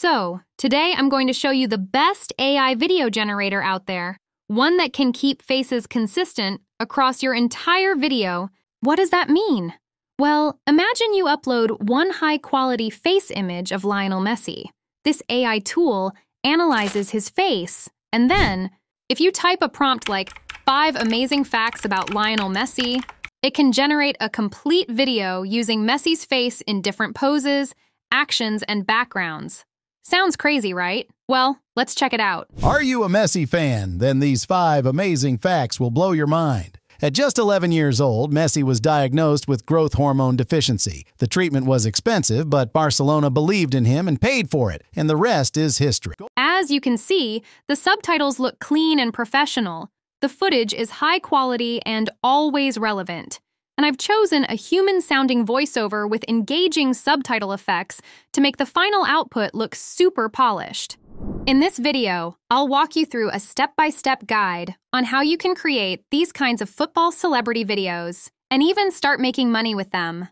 So, today I'm going to show you the best AI video generator out there, one that can keep faces consistent across your entire video. What does that mean? Well, imagine you upload one high quality face image of Lionel Messi. This AI tool analyzes his face, and then, if you type a prompt like five amazing facts about Lionel Messi, it can generate a complete video using Messi's face in different poses, actions, and backgrounds. Sounds crazy, right? Well, let's check it out. Are you a Messi fan? Then these five amazing facts will blow your mind. At just 11 years old, Messi was diagnosed with growth hormone deficiency. The treatment was expensive, but Barcelona believed in him and paid for it, and the rest is history. As you can see, the subtitles look clean and professional. The footage is high quality and always relevant. And I've chosen a human sounding voiceover with engaging subtitle effects to make the final output look super polished. In this video, I'll walk you through a step by step guide on how you can create these kinds of football celebrity videos and even start making money with them.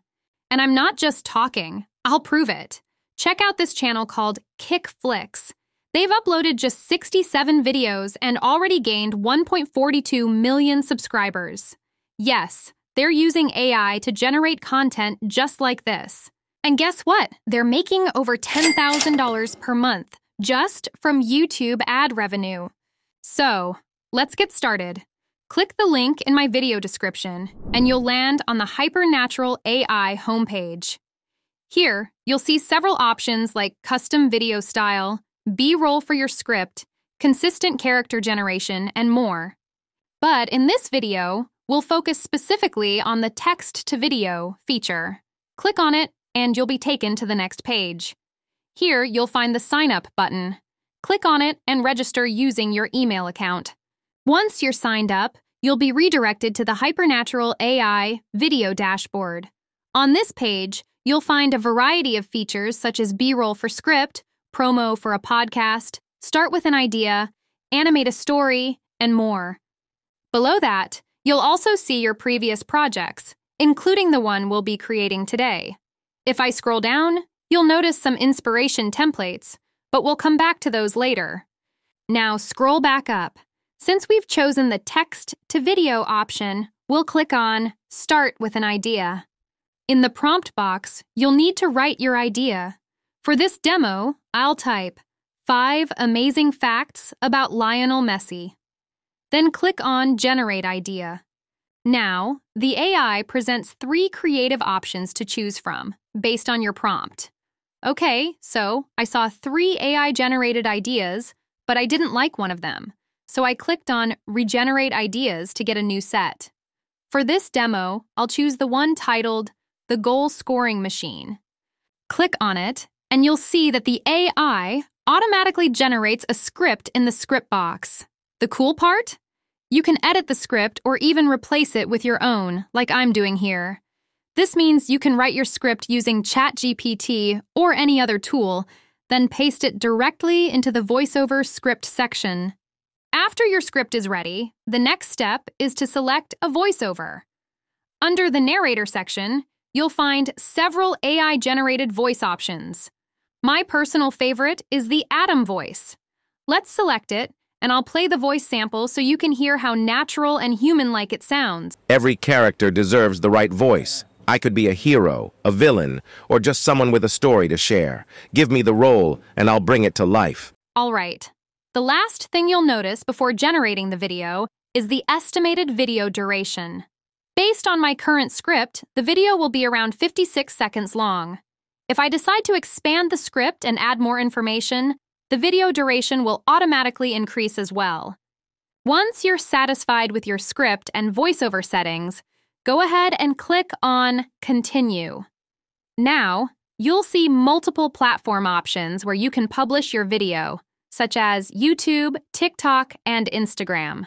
And I'm not just talking, I'll prove it. Check out this channel called Kick Flicks. They've uploaded just 67 videos and already gained 1.42 million subscribers. Yes, they're using AI to generate content just like this. And guess what? They're making over $10,000 per month just from YouTube ad revenue. So, let's get started. Click the link in my video description, and you'll land on the Hypernatural AI homepage. Here, you'll see several options like custom video style, B-roll for your script, consistent character generation, and more. But in this video, we'll focus specifically on the text-to-video feature. Click on it, and you'll be taken to the next page. Here, you'll find the Sign Up button. Click on it and register using your email account. Once you're signed up, you'll be redirected to the Hypernatural AI video dashboard. On this page, you'll find a variety of features such as B-roll for script, promo for a podcast, start with an idea, animate a story, and more. Below that, you'll also see your previous projects, including the one we'll be creating today. If I scroll down, you'll notice some inspiration templates, but we'll come back to those later. Now scroll back up. Since we've chosen the text to video option, we'll click on Start with an idea. In the prompt box, you'll need to write your idea. For this demo, I'll type five amazing facts about Lionel Messi. Then click on Generate Idea. Now, the AI presents three creative options to choose from, based on your prompt. Okay, so I saw three AI generated ideas, but I didn't like one of them, so I clicked on Regenerate Ideas to get a new set. For this demo, I'll choose the one titled The Goal Scoring Machine. Click on it, and you'll see that the AI automatically generates a script in the script box. The cool part? You can edit the script or even replace it with your own, like I'm doing here. This means you can write your script using ChatGPT or any other tool, then paste it directly into the VoiceOver script section. After your script is ready, the next step is to select a voiceover. Under the narrator section, you'll find several AI generated voice options. My personal favorite is the Adam voice. Let's select it, and I'll play the voice sample so you can hear how natural and human like it sounds. Every character deserves the right voice. I could be a hero, a villain, or just someone with a story to share. Give me the role, and I'll bring it to life. All right. The last thing you'll notice before generating the video is the estimated video duration. Based on my current script, the video will be around 56 seconds long. If I decide to expand the script and add more information, the video duration will automatically increase as well. Once you're satisfied with your script and voiceover settings, go ahead and click on Continue. Now, you'll see multiple platform options where you can publish your video, such as YouTube, TikTok, and Instagram.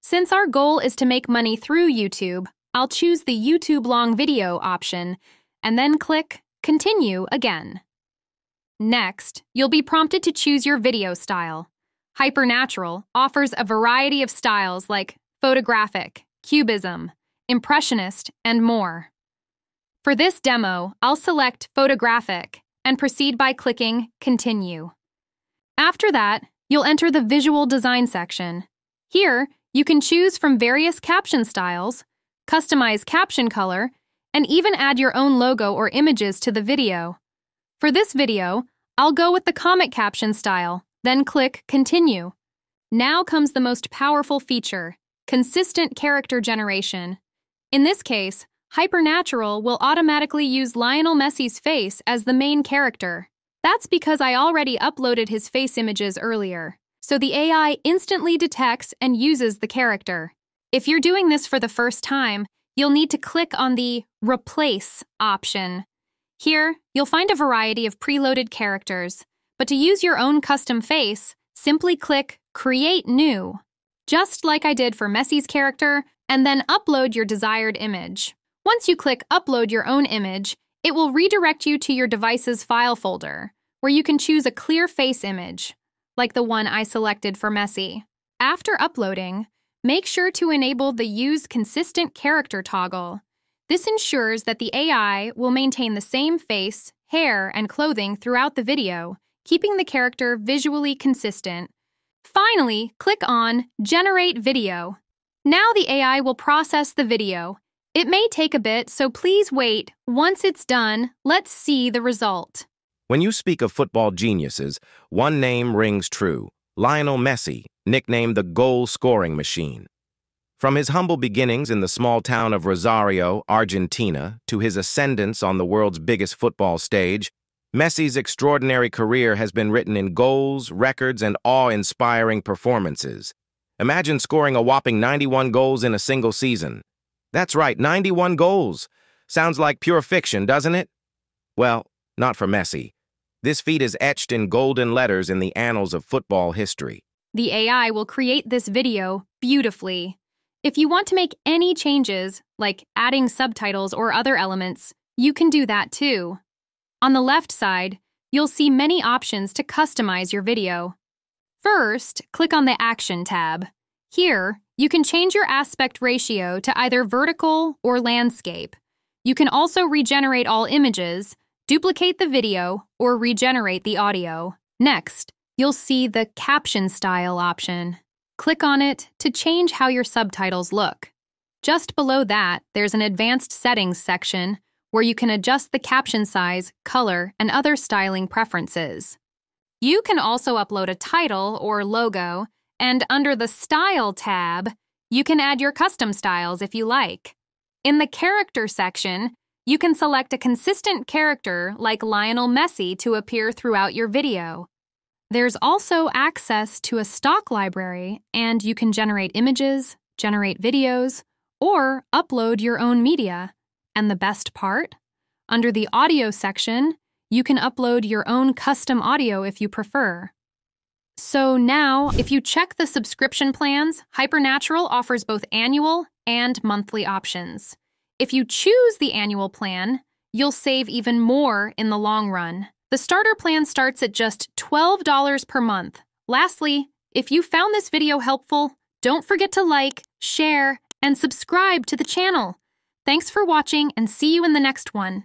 Since our goal is to make money through YouTube, I'll choose the YouTube long video option and then click Continue again. Next, you'll be prompted to choose your video style. Hypernatural offers a variety of styles like photographic, cubism, impressionist, and more. For this demo, I'll select photographic and proceed by clicking Continue. After that, you'll enter the Visual Design section. Here, you can choose from various caption styles, customize caption color, and even add your own logo or images to the video. For this video, I'll go with the comic caption style, then click Continue. Now comes the most powerful feature, consistent character generation. In this case, Hypernatural will automatically use Lionel Messi's face as the main character. That's because I already uploaded his face images earlier, so the AI instantly detects and uses the character. If you're doing this for the first time, you'll need to click on the Replace option. Here, you'll find a variety of preloaded characters, but to use your own custom face, simply click Create New, just like I did for Messi's character, and then upload your desired image. Once you click Upload your own image, it will redirect you to your device's file folder, where you can choose a clear face image, like the one I selected for Messi. After uploading, make sure to enable the Use Consistent Character toggle. This ensures that the AI will maintain the same face, hair, and clothing throughout the video, keeping the character visually consistent. Finally, click on Generate Video. Now the AI will process the video it may take a bit, so please wait. Once it's done, let's see the result. When you speak of football geniuses, one name rings true Lionel Messi, nicknamed the goal scoring machine. From his humble beginnings in the small town of Rosario, Argentina, to his ascendance on the world's biggest football stage, Messi's extraordinary career has been written in goals, records, and awe inspiring performances. Imagine scoring a whopping 91 goals in a single season. That's right, 91 goals. Sounds like pure fiction, doesn't it? Well, not for Messi. This feat is etched in golden letters in the annals of football history. The AI will create this video beautifully. If you want to make any changes, like adding subtitles or other elements, you can do that too. On the left side, you'll see many options to customize your video. First, click on the Action tab. Here, you can change your aspect ratio to either vertical or landscape. You can also regenerate all images, duplicate the video, or regenerate the audio. Next, you'll see the Caption Style option. Click on it to change how your subtitles look. Just below that, there's an Advanced Settings section where you can adjust the caption size, color, and other styling preferences. You can also upload a title or logo and under the Style tab, you can add your custom styles if you like. In the Character section, you can select a consistent character like Lionel Messi to appear throughout your video. There's also access to a stock library, and you can generate images, generate videos, or upload your own media. And the best part? Under the Audio section, you can upload your own custom audio if you prefer. So now, if you check the subscription plans, Hypernatural offers both annual and monthly options. If you choose the annual plan, you'll save even more in the long run. The starter plan starts at just $12 per month. Lastly, if you found this video helpful, don't forget to like, share, and subscribe to the channel. Thanks for watching and see you in the next one.